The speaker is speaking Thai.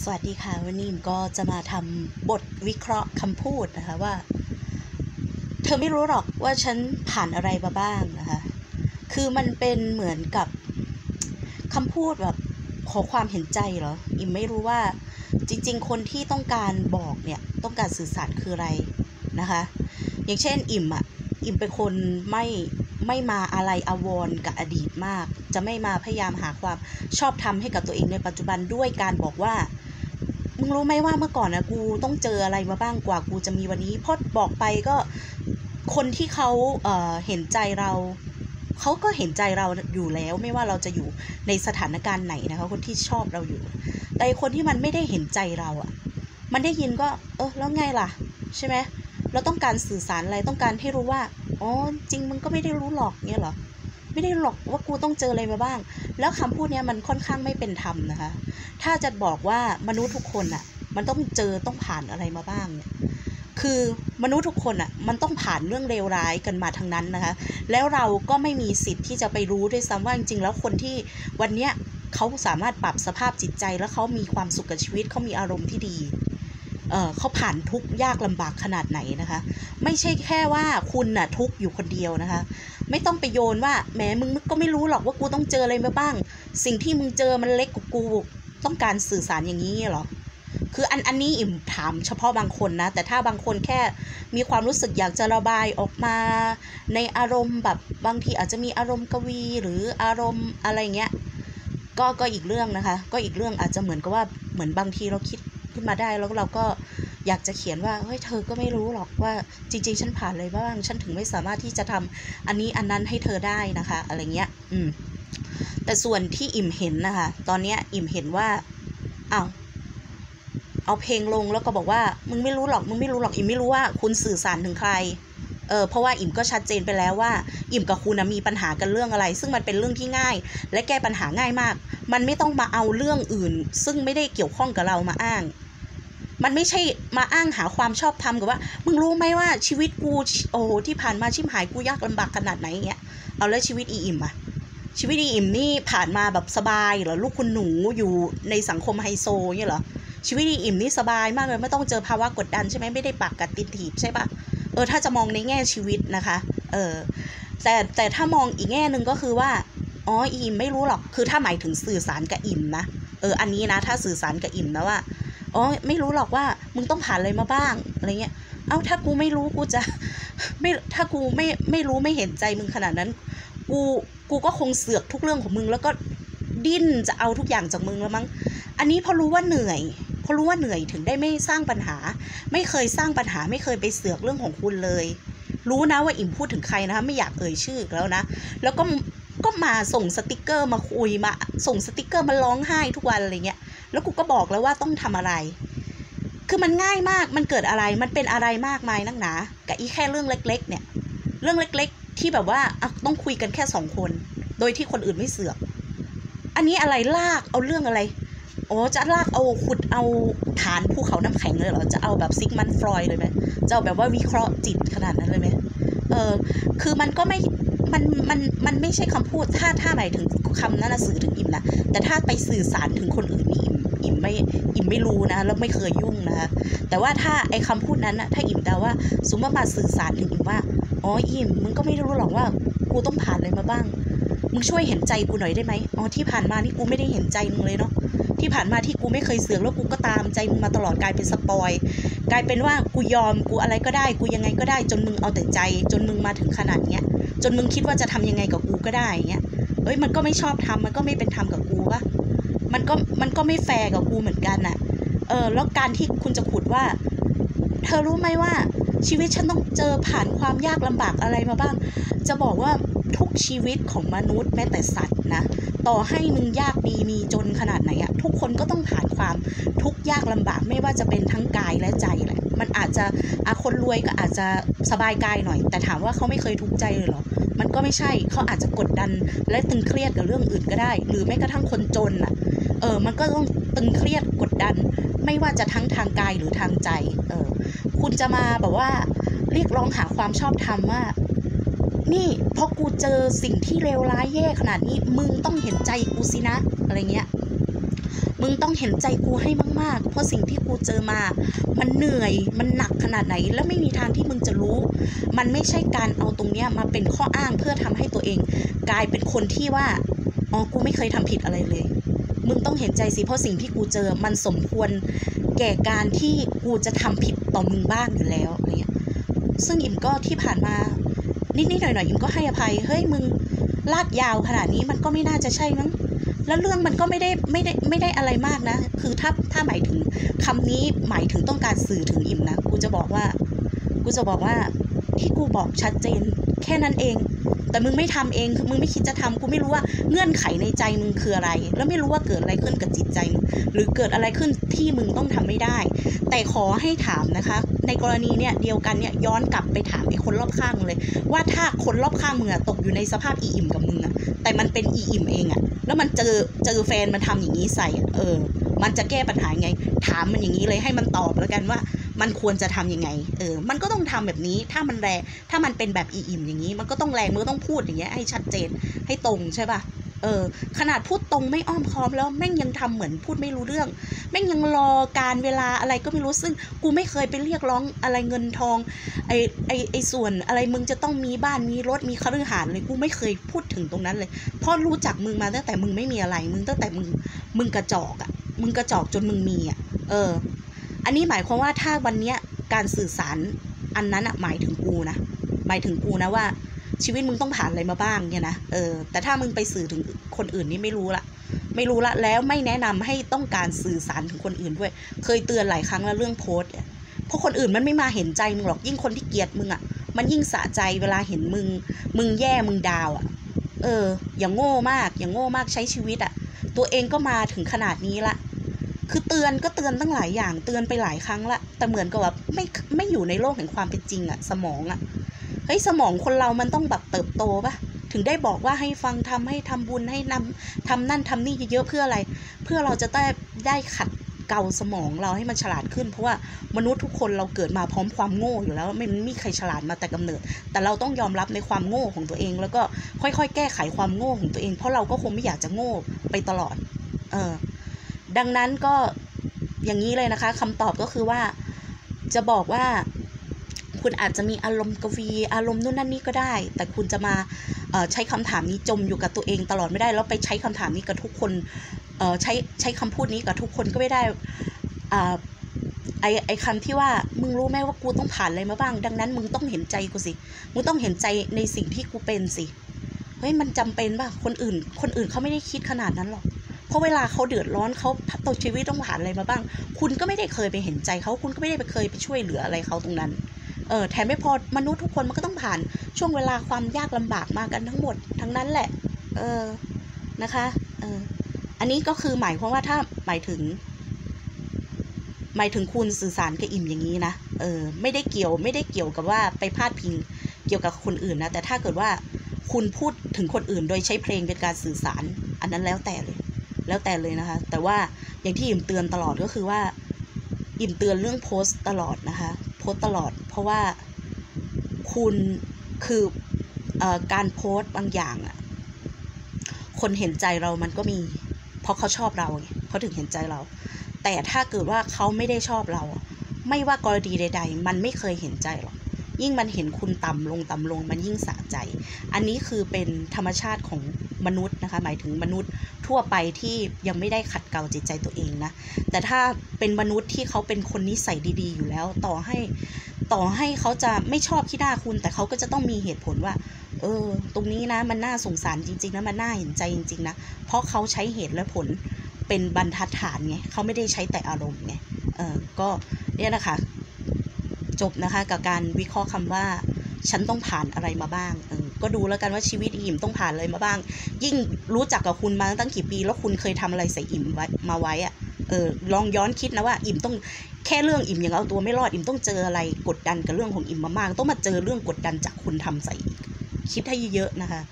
สวัสดีค่ะวันนี้ก็จะมาทำบทวิเคราะห์คำพูดนะคะว่า เธอไม่รู้หรอกว่าฉันผ่านอะไรมาบ้างนะคะ คือมันเป็นเหมือนกับคำพูดแบบขอความเห็นใจเหรออิมไม่รู้ว่าจริง ๆ คนที่ต้องการบอกเนี่ยต้องการสื่อสารคืออะไรนะคะ อย่างเช่นอิมอะอิมเป็นคนไม่ไม่มาอะไรอวรณ์กับอดีตมาก จะไม่มาพยายามหาความชอบธรรมให้กับตัวเองในปัจจุบันด้วยการบอกว่า มึงรู้ไหมว่าเมื่อก่อนนะกูต้องเจออะไรมาบ้างกว่ากูจะมีวันนี้พราะบอกไปก็คนที่เขาเเห็นใจเราเขาก็เห็นใจเราอยู่แล้วไม่ว่าเราจะอยู่ในสถานการณ์ไหนนะคะคนที่ชอบเราอยู่ แต่คนที่มันไม่ได้เห็นใจเราอะ่ะ มันได้ยินก็ เออแล้วไงล่ะ ใช่ไหมเราต้องการสื่อสารอะไรต้องการให้รู้ว่าอ๋อจริงมึงก็ไม่ได้รู้หรอกเนี่ยหรอ ไม่ได้หรอกว่ากูต้องเจออะไรมาบ้าง แล้วคำพูดเนี้ยมันค่อนข้างไม่เป็นธรรมนะคะ ถ้าจะบอกว่ามนุษย์ทุกคนอะ่ะมันต้องเจอต้องผ่านอะไรมาบ้างเนี่ยคือมนุษย์ทุกคนอะ่ะมันต้องผ่านเรื่องเลวร้ายกันมาทั้งนั้นนะคะ แล้วเราก็ไม่มีสิทธิ์ที่จะไปรู้ด้วยซ้ำว่าจริงๆแล้วคนที่วันเนี้ยเขาสามารถปรับสภาพจิตใจแล้วเขามีความสุขกับชีวิตเขามีอารมณ์ที่ดี เเขาผ่านทุกยากลำบากขนาดไหนนะคะ ไม่ใช่แค่ว่าคุณน่ะทุกอยู่คนเดียวนะคะ ไม่ต้องไปโยนว่าแหมมึงก็ไม่รู้หรอกว่ากูต้องเจออะไรมาบ้าง สิ่งที่มึงเจอมันเล็กกว่ากูต้องการสื่อสารอย่างนี้หรอคืออันอันนี้อิ่มถามเฉพาะบางคนนะ แต่ถ้าบางคนแค่มีความรู้สึกอยากจะระบายออกมา ในอารมณ์แบบบางทีอาจจะมีอารมณ์กวีหรืออารมณ์อะไรเงี้ยก็ก็อีกเรื่องนะคะ ก็อีกเรื่องอาจจะเหมือนกับว่าเหมือนบางทีเราคิด ขึ้นมาได้ แล้วเราก็อยากจะเขียนว่าเฮ้ยเธอก็ไม่รู้หรอกว่าจริง ๆ ฉันผ่านอะไรบ้างฉันถึงไม่สามารถที่จะทำอันนี้อันนั้นให้เธอได้นะคะ อะไรเงี้ยอืมแต่ส่วนที่อิ่มเห็นนะคะ ตอนเนี้ยอิ่มเห็นว่าอ้าวเอาเพลงลงแล้วก็บอกว่า มึงไม่รู้หรอกมึงไม่รู้หรอกอิ่มไม่รู้ว่าคุณสื่อสารถึงใครเออเพราะว่าอิ่มก็ชัดเจนไปแล้วว่า อิ่มกับคุณนะมีปัญหากันเรื่องอะไร ซึ่งมันเป็นเรื่องที่ง่าย และแก้ปัญหาง่ายมาก มันไม่ต้องมาเอาเรื่องอื่น ซึ่งไม่ได้เกี่ยวข้องกับเรามาอ้าง มันไม่ใช่มาอ้างหาความชอบธรรมกับว่า มึงรู้ไหมว่าชีวิตกูโอ้โหที่ผ่านมาชิมหายกูยากลำบากขนาดไหนเงี้ยเอาแล้วชีวิตอีอิ่มอะชีวิตอีอิ่มนี่ผ่านมาแบบสบายเหรอลูกคุณหนูอยู่ในสังคมไฮโซเงี้ยเหรอชีวิตอีอิ่มนี่สบายมากเลยไม่ต้องเจอภาวะกดดันใช่ไหมไม่ได้ปากกัดติดถีบใช่ปะเออถ้าจะมองในแง่ชีวิตนะคะเออแต่แต่ถ้ามองอีกแง่หนึ่งก็คือว่าอ๋ออิ่มไม่รู้หรอกคือถ้าหมายถึงสื่อสารกับอิ่มนะเอออันนี้นะถ้าสื่อสารกับอิ่มนะว่า อ๋อไม่รู้หรอกว่ามึงต้องผ่านอะไรมาบ้างอะไรเงี้ย เอ้าถ้ากูไม่รู้กูจะไม่ถ้ากูไม่ไม่รู้ไม่เห็นใจมึงขนาดนั้น กูกูก็คงเสือกทุกเรื่องของมึง แล้วก็ดิ้นจะเอาทุกอย่างจากมึงแล้วมั้ง อันนี้พอรู้ว่าเหนื่อยพอรู้ว่าเหนื่อยถึงได้ไม่สร้างปัญหา ไม่เคยสร้างปัญหาไม่เคยไปเสือกเรื่องของคุณเลย รู้นะว่าอิ่มพูดถึงใครนะคะไม่อยากเอ่ยชื่ออีกแล้วนะ แล้วก็ก็มาส่งสติกเกอร์มาคุยมาส่งสติกเกอร์มาร้องไห้ทุกวันอะไรเงี้ย แล้วกูก็บอกแล้วว่าต้องทำอะไร คือมันง่ายมาก มันเกิดอะไร มันเป็นอะไรมากมายนักหนา กับอีแค่เรื่องเล็ก ๆ เนี่ย เรื่องเล็ก ๆ ที่แบบว่าต้องคุยกันแค่สองคน โดยที่คนอื่นไม่เสือก อันนี้อะไรลาก เอาเรื่องอะไร โอ้จะลากเอาขุดเอาฐานภูเขาน้ำแข็งเลยเหรอ จะเอาแบบซิกมันฟรอยด์เลยไหมจะเอาแบบว่าวิเคราะห์จิตขนาดนั้นเลยไหมเออ คือมันก็ไม่มันมันมันไม่ใช่คำพูดถ้าถ้าหมายถึงคำนั้นนะสื่อถึงอิมนะแต่ถ้าไปสื่อสารถึงคนอื่นนี่ ไม่อิ่มไม่รู้นะ แล้วไม่เคยยุ่งนะคะแต่ว่าถ้าไอ้คำพูดนั้นนะถ้าอิ่มเดาว่าสมมติมาสื่อสารถึงอิ่มว่าอ๋ออิ่มมึงก็ไม่รู้หรอกว่ากูต้องผ่านอะไรมาบ้างมึงช่วยเห็นใจกูหน่อยได้ไหมอ๋อที่ผ่านมานี่กูไม่ได้เห็นใจมึงเลยเนาะที่ผ่านมาที่กูไม่เคยเสือกแล้วกูก็ตามใจมึงมาตลอดกลายเป็น spoil กลายเป็นว่ากูยอมกูอะไรก็ได้ กูยังไงก็ได้ จนมึงเอาแต่ใจ จนมึงมาถึงขนาดเนี้ยจนมึงคิดว่าจะทำยังไงกับกูก็ได้เงี้ยเอ้ยมันก็ไม่ชอบธรรมมันก็ไม่เป็นธรรมกับกูวะ มันก็มันก็ไม่แฟร์กับกูเหมือนกันน่ะ เออ แล้วการที่คุณจะขุดว่า เธอรู้ไหมว่าชีวิตฉันต้องเจอผ่านความยากลำบากอะไรมาบ้าง จะบอกว่าทุกชีวิตของมนุษย์แม้แต่สัตว์นะ ต่อให้มึงยากดีมีจนขนาดไหนอะทุกคนก็ต้องผ่านความทุกยากลำบากไม่ว่าจะเป็นทั้งกายและใจแหละ มันอาจจะอาคนรวยก็อาจจะสบายกายหน่อย แต่ถามว่าเขาไม่เคยทุกข์ใจเลยเหรอ มันก็ไม่ใช่เขาอาจจะกดดันและตึงเครียดกับเรื่องอื่นก็ได้ หรือแม้กระทั่งคนจนอะ เออมันก็ต้องตึงเครียดกดดัน ไม่ว่าจะทั้งทางกายหรือทางใจ เออ คุณจะมาแบบว่า เรียกร้องหาความชอบธรรมว่า นี่พอกูเจอสิ่งที่เลวร้ายแย่ขนาดนี้ มึงต้องเห็นใจกูสินะ อะไรเงี้ย มึงต้องเห็นใจกูให้มาก ๆ เพราะสิ่งที่กูเจอมา มันเหนื่อย มันหนักขนาดไหน แล้วไม่มีทางที่มึงจะรู้ มันไม่ใช่การเอาตรงเนี้ยมาเป็นข้ออ้างเพื่อทำให้ตัวเอง กลายเป็นคนที่ว่า อ๋อ กูไม่เคยทำผิดอะไรเลย มึงต้องเห็นใจสิเพราะสิ่งที่กูเจอมันสมควรแก่การที่กูจะทำผิดต่อมึงบ้างอยู่แล้วอะไรเงี้ยซึ่งอิมก็ที่ผ่านมานิดๆหน่อยๆอิมก็ให้อภัยเฮ้ยมึงลากยาวขนาดนี้มันก็ไม่น่าจะใช่มั้งแล้วเรื่องมันก็ไม่ได้ไม่ได้ไม่ได้อะไรมากนะ คือถ้าถ้าหมายถึงคำนี้หมายถึงต้องการสื่อถึงอิมนะ กูจะบอกว่า กูจะบอกว่าที่กูบอกชัดเจน แค่นั้นเอง แต่มึงไม่ทำเองคือมึงไม่คิดจะทำกูไม่รู้ว่าเงื่อนไขในใจมึงคืออะไร แล้วไม่รู้ว่าเกิดอะไรขึ้นกับจิตใจมึงหรือเกิดอะไรขึ้นที่มึงต้องทำไม่ได้ แต่ขอให้ถามนะคะ ในกรณีเนี่ยเดียวกันเนี่ยย้อนกลับไปถามไอ้คนรอบข้างมึงเลย ว่าถ้าคนรอบข้างมึงอะตกอยู่ในสภาพอีอิ่มกับมึงอะแต่มันเป็นอีอิ่มเองอะแล้วมันเจอเจอแฟนมันทำอย่างนี้ใส่เออ มันจะแก้ปัญหาไง ถามมันอย่างนี้เลยให้มันตอบแล้วกันว่า มันควรจะทำยังไง เออ มันก็ต้องทำแบบนี้ ถ้ามันแรง ถ้ามันเป็นแบบอีอิ่มอย่างนี้ มันก็ต้องแรงมือต้องพูดอย่างเงี้ย ให้ชัดเจน ให้ตรงใช่ป่ะ เออ ขนาดพูดตรงไม่อ้อมค้อมแล้วแม่งยังทำเหมือนพูดไม่รู้เรื่อง แม่งยังรอการเวลาอะไรก็ไม่รู้ ซึ่งกูไม่เคยไปเรียกร้องอะไรเงินทอง ไอไอไอส่วนอะไรมึงจะต้องมีบ้าน มีรถ มีคฤหาสน์เลย กูไม่เคยพูดถึงตรงนั้นเลย เพราะรู้จักมึงมาตั้งแต่มึงไม่มีอะไร มึงตั้งแต่มึง มึงกระจอกอะ่ะมึงกระจอกจนมึงมีอะ่ะเออ อันนี้หมายความว่าถ้าวันเนี้ยการสื่อสารอันนั้นอะหมายถึงกูนะหมายถึงกูนะว่า ชีวิตมึงต้องผ่านอะไรมาบ้างเนี่ยนะเออแต่ถ้ามึงไปสื่อถึงคนอื่นนี่ไม่รู้ละไม่รู้ละแล้วไม่แนะนำให้ต้องการสื่อสารถึงคนอื่นด้วย เคยเตือนหลายครั้งแล้วเรื่องโพสต์เนี่ยเพราะคนอื่นมันไม่มาเห็นใจมึงหรอกยิ่งคนที่เกลียดมึงอะมันยิ่งสะใจเวลาเห็นมึง มึงแย่มึงดาวอะเออ อย่างโง่มาก อย่างโง่มากใช้ชีวิตอะตัวเองก็มาถึงขนาดนี้ละ คือเตือนก็เตือนตั้งหลายอย่างเตือนไปหลายครั้งละแต่เหมือนกับว่าไม่ไม่อยู่ในโลกแห่งความเป็นจริงอะสมองอะเฮ้ยสมองคนเรามันต้องแบบเติบโตปะถึงได้บอกว่าให้ฟังทำให้ทำบุญให้นำทำนั่นทำนี่เยอะๆเพื่ออะไร เพื่อเราจะได้ได้ขัดเกาสมองเราให้มันฉลาดขึ้น เพราะว่ามนุษย์ทุกคนเราเกิดมาพร้อมความโง่อยู่แล้วไม่มีใครฉลาดมาแต่กำเนิด แต่เราต้องยอมรับในความโง่ของตัวเอง แล้วก็ค่อยๆ แก้ไขความโง่ของตัวเอง เพราะเราก็คงไม่อยากจะโง่ไปตลอด เออ ดังนั้นก็อย่างนี้เลยนะคะคำตอบก็คือว่าจะบอกว่าคุณอาจจะมีอารมณ์กวี อารมณ์นู่นนั่นนี่ก็ได้ แต่คุณจะมาใช้คำถามนี้จมอยู่กับตัวเองตลอดไม่ได้ แล้วไปใช้คำถามนี้กับทุกคนใช้ใช้คำพูดนี้กับทุกคนก็ไม่ได้อไอไอคำที่ว่ามึงรู้ไหมว่ากูต้องผ่านอะไรมาบ้าง ดังนั้นมึงต้องเห็นใจกูสิมึงต้องเห็นใจในสิ่งที่กูเป็นสิเฮ้ยมันจำเป็นป่ะคนอื่น คนอื่นเขาไม่ได้คิดขนาดนั้นหรอก เพราะเวลาเขาเดือดร้อนเขาตัวชีวิตต้องผ่านอะไรมาบ้าง คุณก็ไม่ได้เคยไปเห็นใจเขาคุณก็ไม่ได้ไปเคยไปช่วยเหลืออะไรเขาตรงนั้นเออแถมไม่พอมนุษย์ทุกคนมันก็ต้องผ่านช่วงเวลาความยากลำบากมากันทั้งหมดทั้งนั้นแหละ เออนะคะเอออันนี้ก็คือหมายความว่าถ้าหมายถึง หมายถึงคุณสื่อสารกับอิ่มอย่างนี้นะเออไม่ได้เกี่ยวไม่ได้เกี่ยวกับว่าไปพาดพิงเกี่ยวกับคนอื่นนะแต่ถ้าเกิดว่าคุณพูดถึงคนอื่นโดยใช้เพลงเป็นการสื่อสาร อันนั้นแล้วแต่เลย แล้วแต่เลยนะคะ แต่ว่าอย่างที่อิ่มเตือนตลอดก็คือว่า อิ่มเตือนเรื่องโพสต์ตลอดนะคะ โพสต์ตลอด เพราะว่าคุณคืออการโพสต์บางอย่างอะคนเห็นใจเรามันก็มี เพราะเขาชอบเราไงเขาถึงเห็นใจเรา แต่ถ้าเกิดว่าเขาไม่ได้ชอบเรา ไม่ว่ากรณีใด ๆ มันไม่เคยเห็นใจหรอกยิ่งมันเห็นคุณต่ำลงต่ำลงมันยิ่งสะใจ อันนี้คือเป็นธรรมชาติของ มนุษย์นะคะหมายถึงมนุษย์ทั่วไปที่ยังไม่ได้ขัดเกลาจิตใจตัวเองนะแต่ถ้าเป็นมนุษย์ที่เขาเป็นคนนิสัยดี ๆ อยู่แล้วต่อให้ต่อให้เขาจะไม่ชอบขี้หน้าคุณ แต่เขาก็จะต้องมีเหตุผลว่า เออ ตรงนี้นะมันน่าสงสารจริง ๆ นะมันน่าเห็นใจจริง ๆ นะ เพราะเขาใช้เหตุและผลเป็นบรรทัดฐานไงเขาไม่ได้ใช้แต่อารมณ์ไงเออก็เนี่ยนะคะจบนะคะกับการวิเคราะห์คำว่า ฉันต้องผ่านอะไรมาบ้างออก็ดูแล้วกันว่าชีวิตอิ่มต้องผ่านอะไรมาบ้าง ยิ่งรู้จักกับคุณมาตั้งกี่ปี แล้วคุณเคยทำอะไรใส่อิ่มไว้มาไว้อะเออลองย้อนคิดนะว่าอิ่มต้องแค่เรื่องอิ่มยังเอาตัวไม่รอดอิ่มต้องเจออะไรกดดันกับเรื่องของอิ่มมามากต้องมาเจอเรื่องกดดันจากคุณทำใส่อีกคิดให้เยอะๆนะคะ